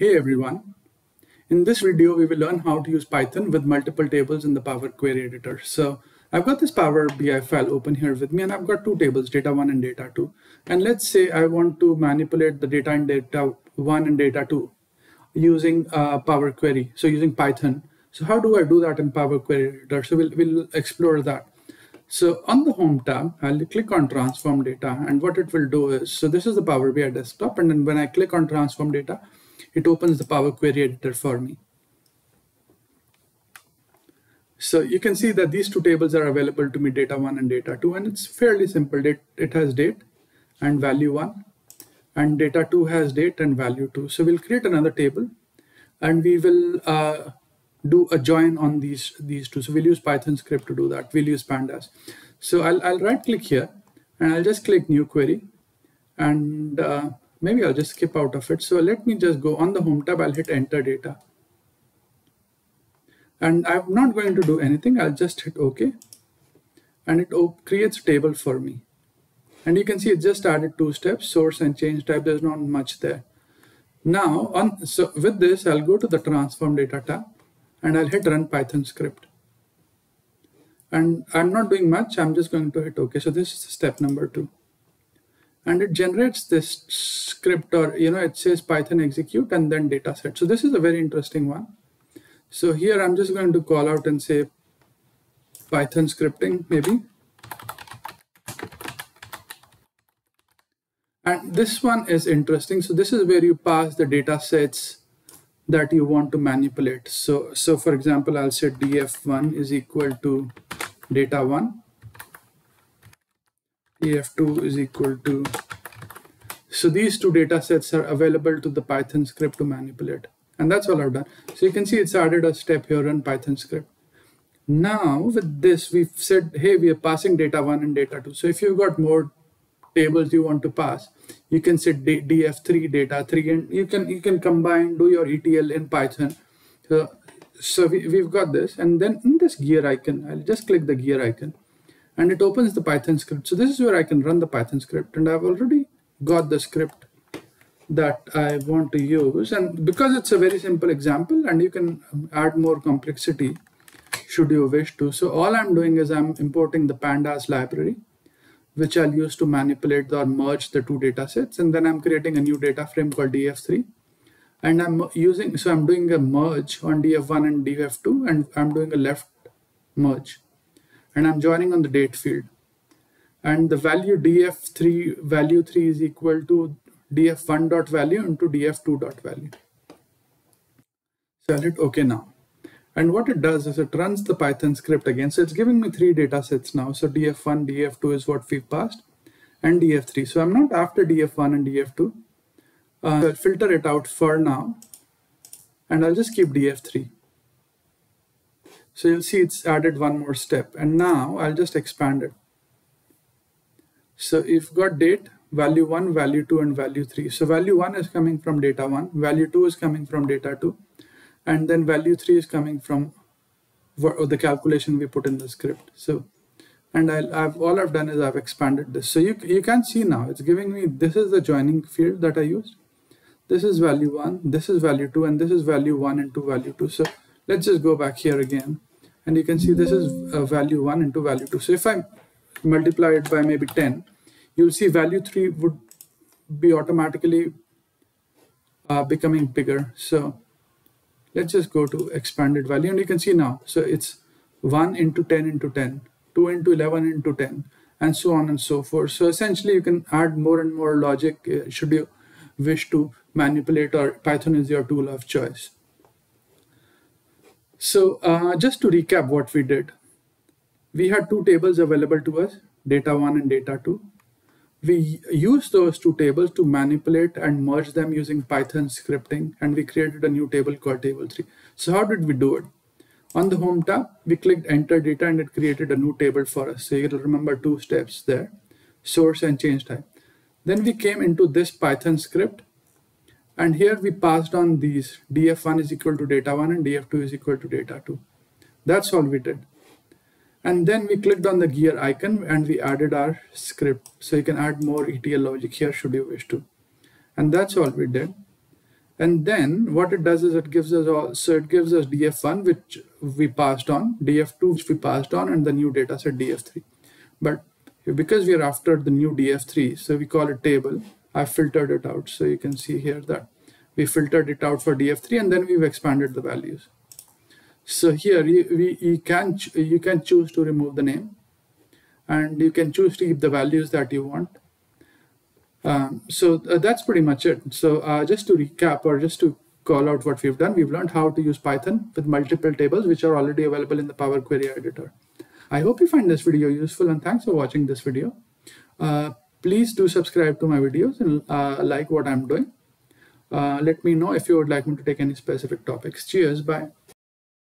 Hey everyone. In this video, we will learn how to use Python with multiple tables in the Power Query Editor. So I've got this Power BI file open here with me and I've got two tables, data one and data two. And let's say I want to manipulate the data in data one and data two using uh, Power Query, so using Python. So how do I do that in Power Query Editor? So we'll, we'll explore that. So on the Home tab, I'll click on Transform Data and what it will do is, so this is the Power BI desktop and then when I click on Transform Data, it opens the Power Query Editor for me. So you can see that these two tables are available to me, data one and data two, and it's fairly simple. It, it has date and value one, and data two has date and value two. So we'll create another table and we will uh, do a join on these, these two. So we'll use Python script to do that. We'll use pandas. So I'll, I'll right click here and I'll just click new query and uh, maybe I'll just skip out of it. So let me just go on the home tab, I'll hit enter data. And I'm not going to do anything. I'll just hit OK. And it creates a table for me. And you can see it just added two steps, source and change type. There's not much there. Now, on so with this, I'll go to the transform data tab and I'll hit run Python script. And I'm not doing much. I'm just going to hit OK. So this is step number two and it generates this script or you know it says python execute and then data set. So this is a very interesting one. So here i'm just going to call out and say python scripting maybe. And this one is interesting. So this is where you pass the data sets that you want to manipulate. So so for example i'll say df1 is equal to data1 df2 is equal to so these two data sets are available to the python script to manipulate and that's all i've done. So you can see it's added a step here in python script. Now with this we've said hey we are passing data one and data two. So if you've got more tables you want to pass you can set df3 data 3 and you can you can combine do your etl in python. So so we, we've got this and then in this gear icon i'll just click the gear icon and it opens the Python script. So this is where I can run the Python script and I've already got the script that I want to use. And because it's a very simple example and you can um, add more complexity should you wish to. So all I'm doing is I'm importing the pandas library, which I'll use to manipulate or merge the two data sets. And then I'm creating a new data frame called df3. And I'm using, so I'm doing a merge on df1 and df2, and I'm doing a left merge and I'm joining on the date field. And the value df3 value 3 is equal to df1 dot value into df2 dot value. So I'll hit OK now. And what it does is it runs the Python script again. So it's giving me three data sets now. So df1, df2 is what we've passed and df3. So I'm not after df1 and df2. Uh, I'll filter it out for now and I'll just keep df3. So you'll see it's added one more step. And now I'll just expand it. So if got date, value 1, value 2, and value 3. So value 1 is coming from data 1, value 2 is coming from data 2, and then value 3 is coming from the calculation we put in the script. So, and i have all I've done is I've expanded this. So you, you can see now, it's giving me, this is the joining field that I used. This is value 1, this is value 2, and this is value 1 into value 2. So let's just go back here again. And you can see this is a value 1 into value 2 so if I multiply it by maybe 10 you'll see value 3 would be automatically uh, becoming bigger. So let's just go to expanded value. And you can see now so it's 1 into 10 into 10 2 into 11 into 10 and so on and so forth. So essentially you can add more and more logic uh, should you wish to manipulate or python is your tool of choice so uh, just to recap what we did, we had two tables available to us, data one and data two. We used those two tables to manipulate and merge them using Python scripting, and we created a new table called table three. So how did we do it? On the home tab, we clicked enter data and it created a new table for us. So you'll remember two steps there, source and change type. Then we came into this Python script and here we passed on these df1 is equal to data1 and df2 is equal to data2. That's all we did. And then we clicked on the gear icon and we added our script. So you can add more ETL logic here should you wish to. And that's all we did. And then what it does is it gives us all, so it gives us df1, which we passed on, df2, which we passed on, and the new data set df3. But because we are after the new df3, so we call it table, I filtered it out. So you can see here that we filtered it out for df3 and then we've expanded the values. So here you, we, you, can, you can choose to remove the name and you can choose to keep the values that you want. Um, so uh, that's pretty much it. So uh, just to recap or just to call out what we've done, we've learned how to use Python with multiple tables, which are already available in the Power Query editor. I hope you find this video useful and thanks for watching this video. Uh, please do subscribe to my videos and uh, like what I'm doing. Uh, let me know if you would like me to take any specific topics. Cheers, bye.